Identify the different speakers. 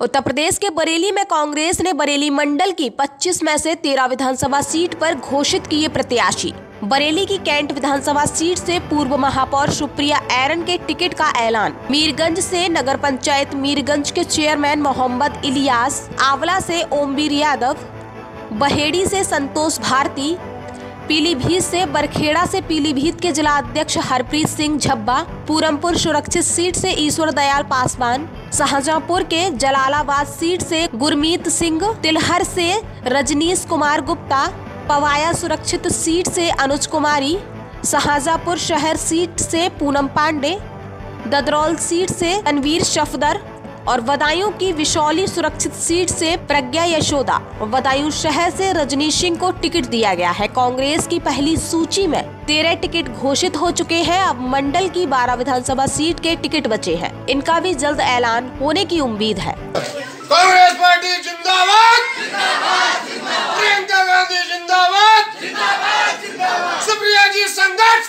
Speaker 1: उत्तर प्रदेश के बरेली में कांग्रेस ने बरेली मंडल की 25 में से 13 विधानसभा सीट पर घोषित किए प्रत्याशी। बरेली की कैंट विधानसभा सीट से पूर्व महापौर सुप्रिया एरन के टिकट का ऐलान। मीरगंज से नगर पंचायत मीरगंज के चेयरमैन मोहम्मद इलियास, आंवला से ओमवीर यादव, बहेड़ी से संतोष भारती पीलीभीत से बरखेड़ा से पीलीभीत के जिला अध्यक्ष हरप्रीत सिंह झब्बा, पूरमपुर सुरक्षित सीट से ईश्वर दयाल पासवान, शाहजहांपुर के जलालाबाद सीट से गुरमीत सिंह, तिलहर से रजनीश कुमार गुप्ता, पवाया सुरक्षित सीट से अनुज कुमारी, शाहजहांपुर शहर सीट से पूनम पांडे, ददरौल सीट से अनवीर शफदर और बदायूं की विशौली सुरक्षित सीट से प्रज्ञा यशोदा। और बदायूं शहर से रजनी सिंह को टिकट दिया गया है। कांग्रेस की पहली सूची में तेरह टिकट घोषित हो चुके हैं। अब मंडल की बारह विधानसभा सीट के टिकट बचे हैं। इनका भी जल्द ऐलान होने की उम्मीद है।
Speaker 2: कांग्रेस पार्टी जिंदाबाद! प्रियंका गांधी जिंदाबाद! सुप्रिया जी संघर्ष